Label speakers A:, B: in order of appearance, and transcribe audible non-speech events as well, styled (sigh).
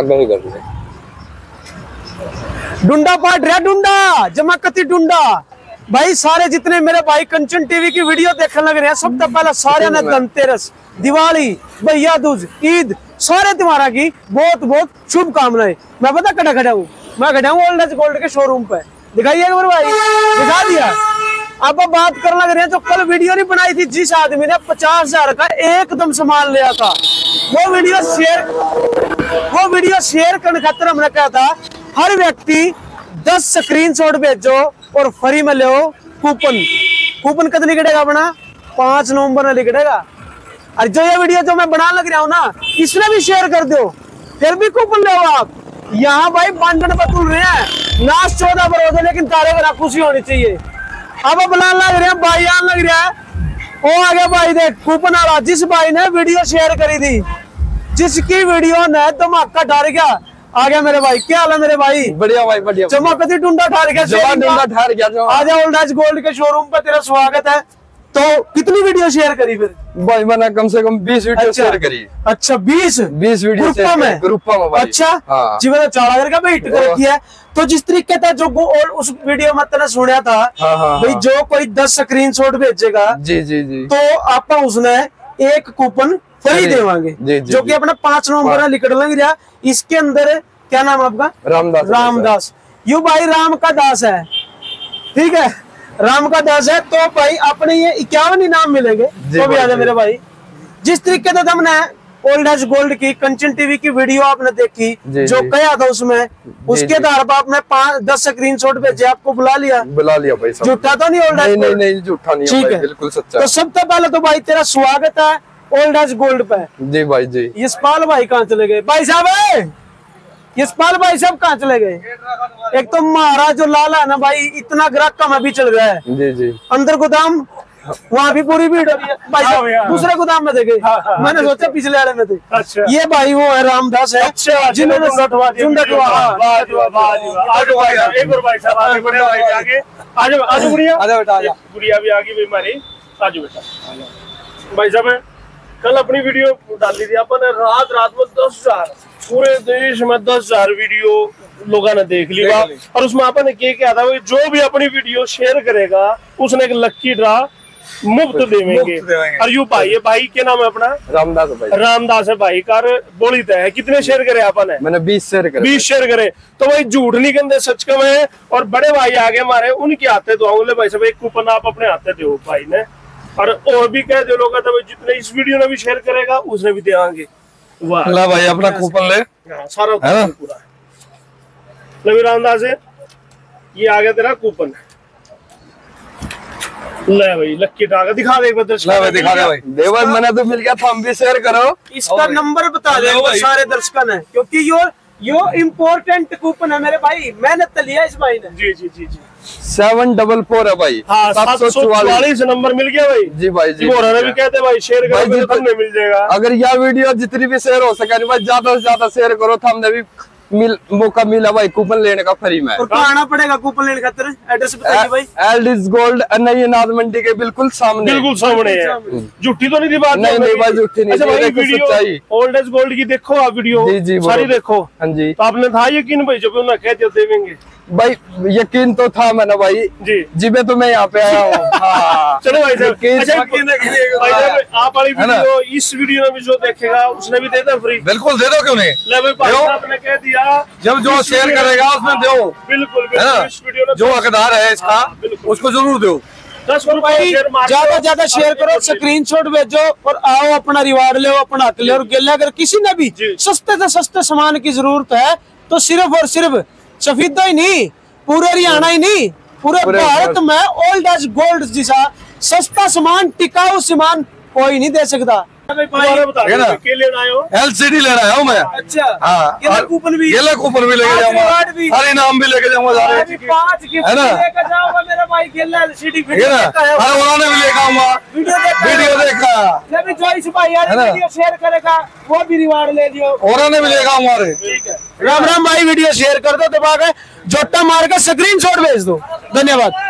A: आगे भी कर ले
B: डुंडा पाट रहा डुंडा जमाकती डुंडा। भाई सारे जितने मेरे भाई कंचन टीवी की वीडियो देखने लग रहे हैं सबसे पहले सारे ने धनतेरस दिवाली भैया दूज ईद सारे त्योहारा की बहुत बहुत शुभकामनाएँ। मैं पता कटा खड़ा हूँ? मैं खड़ा हूँ ओल्ड गोल्ड के शोरूम पे। दिखाइए एक भाई दिखा दिया। अब अब बात करने लग रहे हैं जो कल वीडियो नहीं बनाई थी जिस आदमी ने पचास हज़ार का एकदम सामान लिया था वो वीडियो शेयर वो वीडियो शेयर करने खातिर हमने कहा था हर व्यक्ति 10 स्क्रीनशॉट भेजो और फ्री में लो कूपन कूपन कद निकलेगा अपना पाँच नवंबर में निकलेगा और जो ये वीडियो जो मैं बना लग रहा हूँ ना इसमें भी शेयर कर दो फिर भी कूपन लो आप यहाँ भाई बांधन बतूल रहे हैं नाश चौदह पर होते लेकिन तारे का खुशी होनी चाहिए अब बनाने लग रहे हैं भाई लग रहा है वो आ गया भाई देख कूपन वाला जिस भाई ने वीडियो शेयर करी थी जिसकी वीडियो ने धमाका डाल गया। आ गया मेरे भाई क्या हाल है मेरे भाई?
A: बढ़िया भाई बढ़िया
B: चमकती डूंडा ठार गया।
A: डूंडा ठहर गया जो
B: आ जा ओल्ड गोल्ड के शोरूम पे तेरा स्वागत है। तो कितनी वीडियो शेयर करी फिर?
A: भाई मैंने कम से कम 20 वीडियो अच्छा, शेयर करी।
B: अच्छा बीस?
A: 20 वीडियो
B: ग्रुपा में?
A: ग्रुपा में
B: अच्छा।
A: हाँ।
B: जी मैंने चार हज़ार का वेट कर रखी है। तो जिस तरीके का जो और उस वीडियो में तेने सुना था
A: हाँ, हाँ,
B: भाई
A: हाँ।
B: जो कोई दस स्क्रीन शॉट भेजेगा
A: जी जी जी।
B: तो आप उसने एक कूपन फ्री
A: जी,
B: देवांगे
A: जी, जी,
B: जो कि अपना पाँच नवंबर लिखट लग रहा इसके अंदर क्या नाम आपका?
A: रामदास।
B: रामदास। यू भाई राम का दास है। ठीक है? राम का दास है तो भाई अपने ये इक्यावन इनाम मिलेंगे। तो भी आ मेरे भाई। जिस तरीके से हमने ओल्ड एज गोल्ड की कंचन टीवी की वीडियो आपने देखी
A: जो
B: कहा था उसमें उसके आधार पर आपने पाँच दस स्क्रीन शॉट भेजे आपको बुला लिया।
A: बुला लिया भाई
B: झूठा तो नहीं ओल्ड एज
A: नहीं नहीं झूठा नहीं
B: ठीक है।
A: बिल्कुल सच्चा।
B: तो सबसे पहले तो भाई तेरा स्वागत है। ओल्ड एज गोल्ड पे।
A: जी भाई जी।
B: यशपाल भाई कहाँ चले गए? भाई साहब है यशपाल भाई साहब कहाँ चले गए? एक तो महाराज जो लाला है ना भाई इतना ग्राहक का मैं भी चल रहा है।
A: जी जी।
B: अंदर गोदाम वहाँ भी पूरी भीड़ हो। रही है भाई
C: हाँ।
B: साहब दूसरे गोदाम में थे गए मैंने सोचा पिछले आड़े में थे।
C: अच्छा।
B: ये भाई वो है रामदास है।
C: अच्छा
B: जिन्होंने झुंडा टुआ, हाँ।
C: वाह जी वाह, वाह जी वाह। आजो भाई साहब, एक और भाई साहब आगे बढ़े भाई आगे। आजो आजो गुड़िया
A: आजा बेटा, आजा।
C: गुड़िया भी आगे भी हमारी आजो बेटा भाई साहब कल अपनी वीडियो डाल दी थी। अपन रात रात में दस हज़ार। पूरे देश में दस हज़ार वीडियो लोगों ने देख ली। और उसमें अपन ने क्या था जो भी अपनी वीडियो शेयर करेगा उसने एक लक्की ड्रा मुफ़्त देवेंगे। और यू भाई ये भाई क्या नाम है अपना?
A: रामदास भाई।
C: रामदास है भाई कार बोली तय है। कितने शेयर करे अपन है
A: मैंने 20 शेयर करे।
C: बीस शेयर करे। तो भाई झूठ नहीं कहते सच कम है और बड़े भाई आगे हमारे उनके हाथे आऊँगे भाई सब एक कूपन आप अपने हाथे दो भाई ने। और और भी कह दो लोग जितने इस वीडियो में भी शेयर करेगा उसने भी देंगे। वाह।
A: ला भाई अपना कूपन ले।
C: हाँ, सारा कूपन पूरा नवी रामदास है ये आ गया तेरा कूपन ले भाई लक्की टाका दिखा दे एक बार दर्शकों
A: ला भाई दिखा दे भाई। दे भाई मैंने तो मिल गया था हम भी शेयर करो।
B: इसका नंबर बता दे सारे दर्शकों ने क्योंकि यो यो इम्पोर्टेंट कूपन है मेरे भाई मेहनत तो लिया इस भाई ने।
C: जी जी जी जी।
A: सेवन डबल फोर है भाई।
C: हाँ सात सौ चौवालीस नंबर मिल गया भाई।
A: जी भाई जी।
C: भी कहते हैं भाई शेयर
A: भाई
C: तो मिल जाएगा।
A: अगर यह वीडियो जितनी भी शेयर हो सके भाई ज़्यादा से ज़्यादा शेयर करो तो हमने भी मिल मौका मिला भाई कूपन लेने का फ्री में।
B: और आना पड़ेगा कूपन लेने खातर? एड्रेस बताइए भाई।
A: एल इज़ गोल्ड नई अनाज मंडी के बिल्कुल सामने।
C: बिल्कुल सामने है। झूठी तो नहीं थी बात
A: नहीं, नहीं भाई, झूठी नहीं।
C: अच्छा भाई वीडियो
A: सच्चाई।
C: ओल्ड एज गोल्ड की देखो आप वीडियो।
A: जी, जी,
C: सारी देखो।
A: हाँ जी।
C: तो आपने था यकीन भाई जब उन्होंने कह दिया देवेंगे
A: भाई यकीन तो था मैंने भाई।
C: जी।
A: जिबे तो मैं यहाँ पे आया हूँ। (laughs) हाँ।
C: चलो भाई साहब।
A: यकीन-
C: अच्छा
A: है
C: भाई साहब आप वाली वीडियो इस वीडियो में भी जो देखेगा उसने भी देता फ्री
D: बिल्कुल दे दो क्यों नहीं?
C: ले भाई भाई
D: दो।
C: साहब ने कह दिया
D: जब जो शेयर करेगा उसमें दो।
C: बिल्कुल
D: है ना?
C: बिल्कुल इस वीडियो में
D: जो हकदार है इसका
C: हाँ,
D: उसको ज़रूर दो।
C: दस दो।
B: ज़्यादा ज़्यादा शेयर करो स्क्रीन शॉट भेजो और आओ अपना रिवार्ड लो अपना हक ले। और गेला अगर किसी ने भी सस्ते से सस्ते सामान की ज़रूरत है तो सिर्फ़ और सिर्फ़ सफीदा ही नहीं पूरे हरियाणा ही नहीं पूरे भारत में ओल्ड एज गोल्ड जैसा सस्ता सामान टिकाऊ सामान कोई नहीं दे सकता।
C: लेना हो
D: एलसीडी लेना है मैं।
B: अच्छा
D: हाँ
B: कूपन भी
D: ये कूपन भी लेके जाऊँगा। हर इनाम भी। लेके जाऊँगा सारे। है ना?
B: मेरा भाई
D: है हर उन्होंने भी लेके आऊँगा।
B: वीडियो देखा।
D: है
B: शेयर करेगा वो भी रिवार्ड ले लियो।
D: उन्होंने भी
B: है। राम राम भाई वीडियो शेयर कर दो दबा के जोटा मार के स्क्रीन शॉट भेज दो। धन्यवाद।